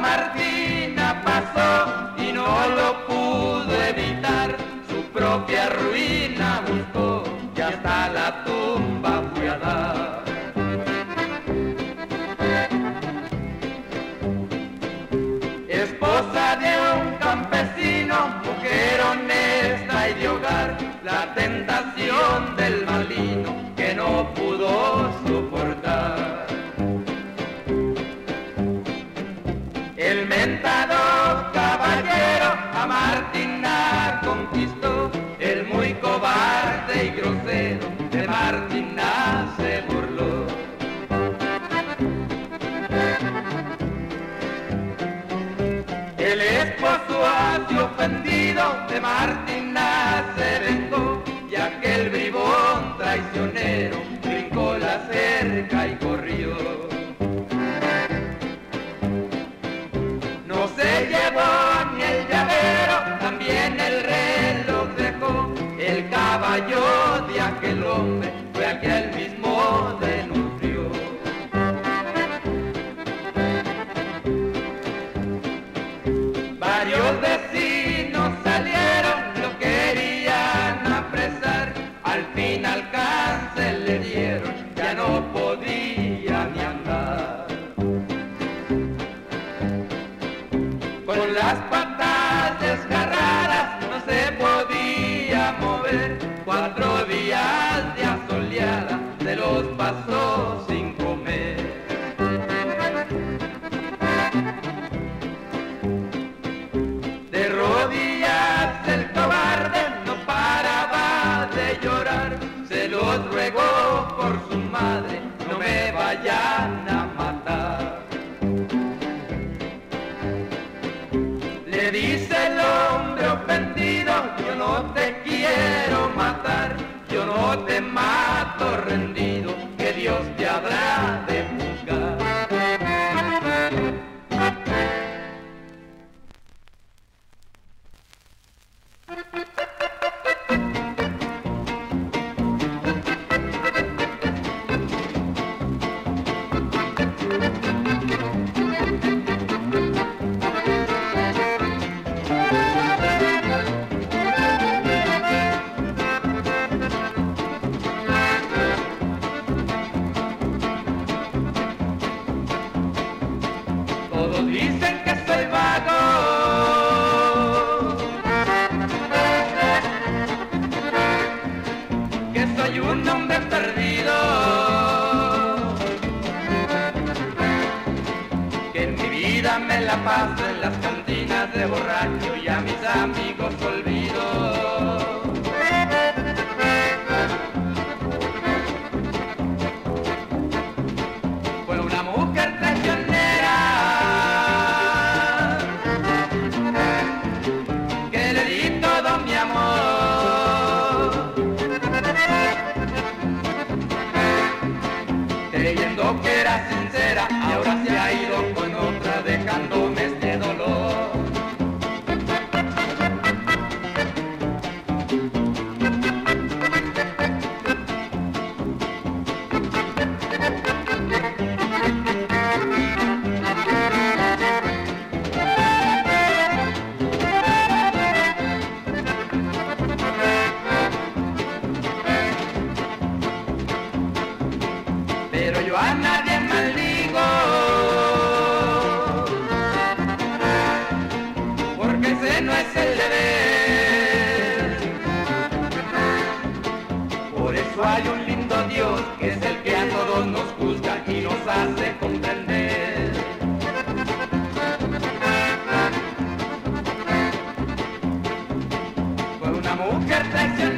Martina pasó y no lo pudo evitar, su propia ruina buscó y hasta la tumba fue a dar. Esposa de un campesino, mujer honesta y de hogar, la tentación del malino ofendido de Martina se vengó y aquel bribón traicionero brincó la cerca y corrió. No se llevó ni el llavero, también el reloj dejó. El caballo de aquel hombre fue aquel las patas desgarradas no se podía mover. Cuatro días de asoleada se los pasó Dice el hombre ofendido, yo no te quiero matar, yo no te mato rendido, que Dios te habrá dicen que soy vago. Que soy un hombre perdido. Que en mi vida me la paso en las cantinas de borracho y a mis amigos olvido. Creyendo que era sincera ahora a nadie maldigo. Porque ese no es el deber. Por eso hay un lindo Dios que es el que a todos nos juzga y nos hace comprender. Fue una mujer traicionera.